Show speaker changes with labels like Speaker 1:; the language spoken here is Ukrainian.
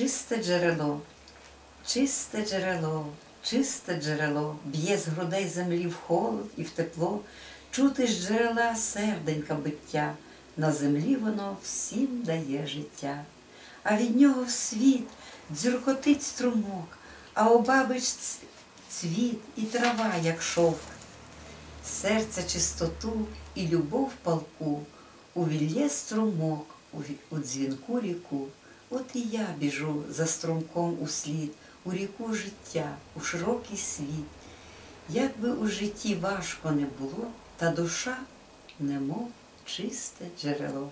Speaker 1: Чисте джерело, чисте джерело, чисте джерело, б'є з грудей землі в холод і в тепло, чути з джерела серденька биття, на землі воно всім дає життя. А від нього в світ дзюркотить струмок, а обабич ц- цвіт і трава, як шовк. Серце чистоту і любов палку, увільє струмок у дзвінку ріку. От і я біжу за струмком у слід, у ріку життя, у широкий світ. Як би у житті важко не було, та душа немов чисте джерело.